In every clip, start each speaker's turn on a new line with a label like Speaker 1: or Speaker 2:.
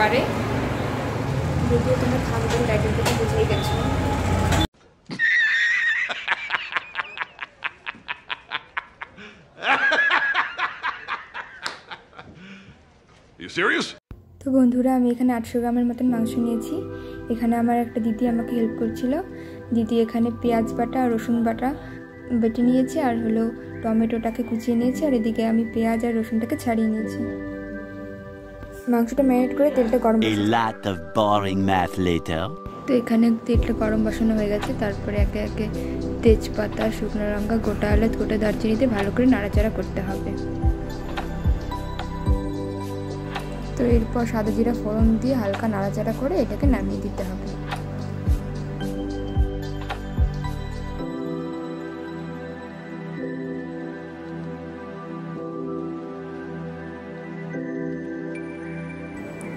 Speaker 1: পারে যদিও তোমরা টাইটেল থেকে বুঝেই গেছো। তো বন্ধুরা আমি এখানে আটশো গ্রামের মতন মাংস নিয়েছি। এখানে আমার একটা দিদি আমাকে হেল্প করছিল। দিদি এখানে পেঁয়াজ বাটা আর রসুন বাটা বেটে নিয়েছে আর হলো টমেটোটাকে কুচিয়ে নিয়েছে আর এদিকে আমি পেঁয়াজ আর রসুনটাকে ছাড়িয়ে নিয়েছি। মাংসটা ম্যারিনেট করে তেলটা গরম
Speaker 2: A lot of boring math later.
Speaker 1: তো এখানে তেলটা গরম বসানো হয়ে গেছে তারপরে একে একে তেজপাতা শুকনো লঙ্কা গোটা আলাদ গোটা দারচিনি দিয়ে ভালো করে নাড়াচাড়া করতে হবে। তো এরপর সাদা জিরা ফোড়ন দিয়ে হালকা নাড়াচাড়া করে এটাকে নামিয়ে দিতে হবে।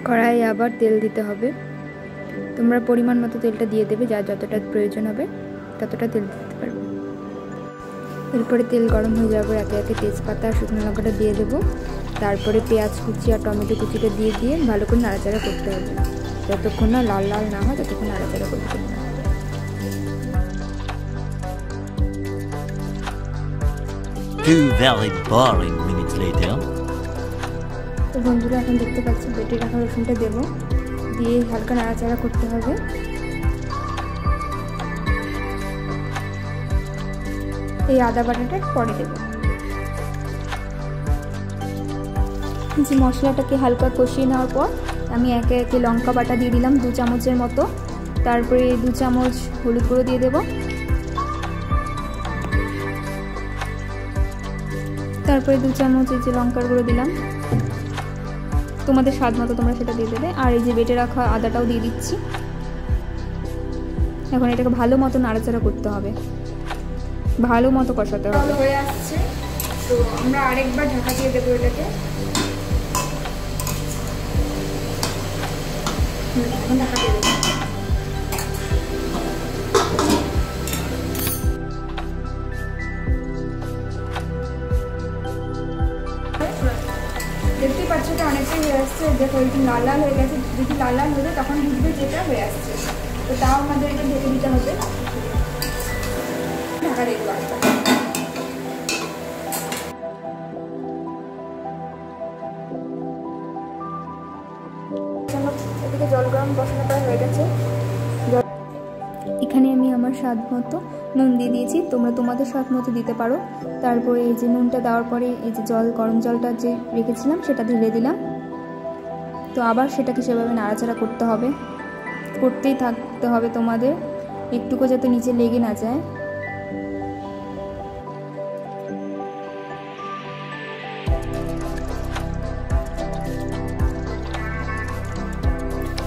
Speaker 1: কড়াইয়ে আবার তেল দিতে হবে। তোমরা পরিমাণ মতো তেলটা দিয়ে দেবে, যা যতটা প্রয়োজন হবে ততটা তেল দিতে পারবে। এরপরে তেল গরম হয়ে যাওয়ার একে একে তেজপাতা আর শুকনো লঙ্কাটা দিয়ে দেবো। তারপরে পেঁয়াজ কুচি আর টমেটো কুচিটা দিয়ে দিয়ে ভালো করে নাড়াচাড়া করতে হবে। যতক্ষণ না লাল লাল না হয়, ততক্ষণ নাড়াচাড়া করতে হবে।
Speaker 2: Two very boring
Speaker 1: বন্ধুরা, এখন দেখতে পাচ্ছি বেটে রাখা রসুনটা দেবো। দিয়ে হালকা নাড়াচাড়া করতে হবে। এই আদা বাটাটা পরে দেবো। যে মশলাটাকে হালকা কষিয়ে নেওয়ার পর, আমি একে একে লঙ্কা বাটা দিয়ে দিলাম দু চামচের মতো। তারপরে দু চামচ হলুদ গুঁড়ো দিয়ে দেবো। তারপরে দু চামচ এই যে লঙ্কার গুঁড়ো দিলাম। তোমাদের স্বাদ মতো তোমরা সেটা দিয়ে দেবে। আর এই যে বেটে রাখা আদাটাও দিয়ে দিচ্ছি। এখন এটাকে ভালো মতো নাড়াচাড়া করতে হবে। ভালো মতো কষাতে হবে। হয়ে আসছে। তো আমরা আরেকবার ঢাকা দিয়ে দেবো এটাকে। ঢাকা দিয়ে দেবো। দেখতেই পাচ্ছ এটা অনেকটাই হয়ে আসছে। দেখো একটু লাল লাল হয়ে গেছে, যদি লাল লাল হবে তখন বুঝবে যেটা হয়ে আসছে। তো তাও আমাদের এটা ঢেকে দিতে হবে। জল গরম বসানো হয়ে এখানে আমি আমার স্বাদ মতো নুন দিয়ে দিয়েছি। তোমরা তোমাদের স্বাদ মতো দিতে পারো। তারপরে এই যে নুনটা দেওয়ার পরে এই যে জল, গরম জলটা যে রেখেছিলাম, সেটা ঢেলে দিলাম। তো আবার সেটাকে সেভাবে নাড়াচাড়া করতে হবে। করতেই থাকতে হবে তোমাদের। একটুকু যাতে নিচে লেগে না যায়।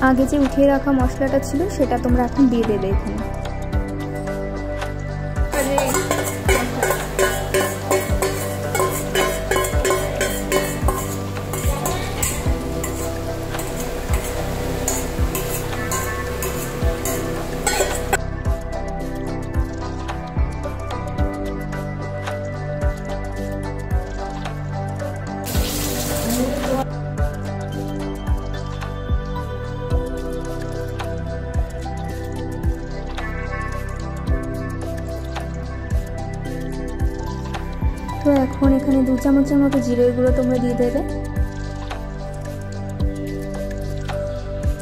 Speaker 1: আগে যে উঠিয়ে রাখা মশলাটা ছিল সেটা তোমরা এখন দিয়ে দেবে এখানে। তো এখন এখানে দু চামচের মতো জিরে গুঁড়ো তোমরা দিয়ে দেবে।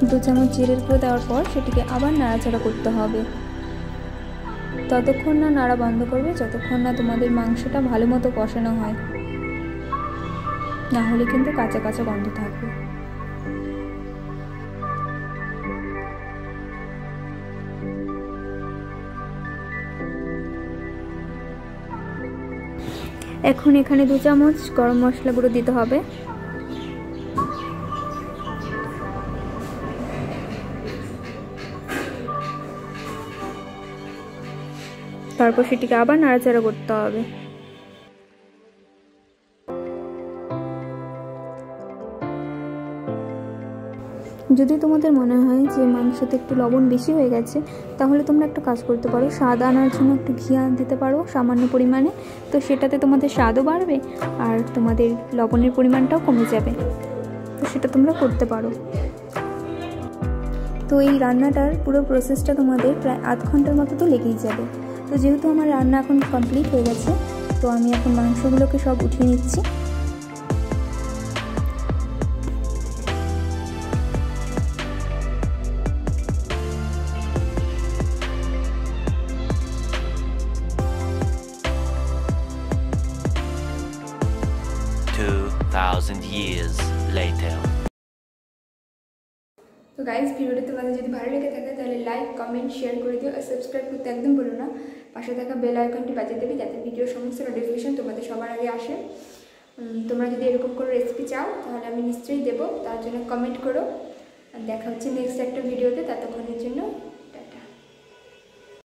Speaker 1: দু চামচ জিরের গুঁড়ো দেওয়ার পর সেটিকে আবার নাড়াচাড়া করতে হবে। ততক্ষণ না নাড়া বন্ধ করবে, যতক্ষণ না তোমাদের মাংসটা ভালো মতো কষানো হয়। না হলে কিন্তু কাঁচা কাঁচা গন্ধ থাকবে। এখন এখানে দু চামচ গরম মশলা গুঁড়ো দিতে হবে। তারপর সেটিকে আবার নাড়াচাড়া করতে হবে। যদি তোমাদের মনে হয় যে মাংসতে একটু লবণ বেশি হয়ে গেছে, তাহলে তোমরা একটা কাজ করতে পারো। স্বাদ আনার জন্য একটু ঘি দিতে পারো সামান্য পরিমাণে। তো সেটাতে তোমাদের স্বাদও বাড়বে আর তোমাদের লবণের পরিমাণটাও কমে যাবে। তো সেটা তোমরা করতে পারো। তো এই রান্নাটার পুরো প্রসেসটা তোমাদের প্রায় আধ ঘণ্টার মতো তো লেগেই যাবে। তো যেহেতু আমার রান্না এখন কমপ্লিট হয়ে গেছে, তো আমি এখন মাংসগুলোকে সব উঠিয়ে নিচ্ছি।
Speaker 2: Thousand years later.
Speaker 1: তো গাইজ ভিডিওটা তোমাদের যদি ভালো লেগে থাকে, তাহলে লাইক কমেন্ট শেয়ার করে দিও আর সাবস্ক্রাইব করতে একদম বলো না। পাশে থাকা বেল আইকনটি বাজিয়ে দেবে যাতে ভিডিওর সমস্ত নোটিফিকেশন তোমাদের সবার আগে আসে। তোমরা যদি এরকম কোনো রেসিপি চাও, তাহলে আমি নিশ্চয়ই দেবো। তার জন্য কমেন্ট করো। দেখা হচ্ছে নেক্সট একটা ভিডিওতে ততক্ষণের জন্য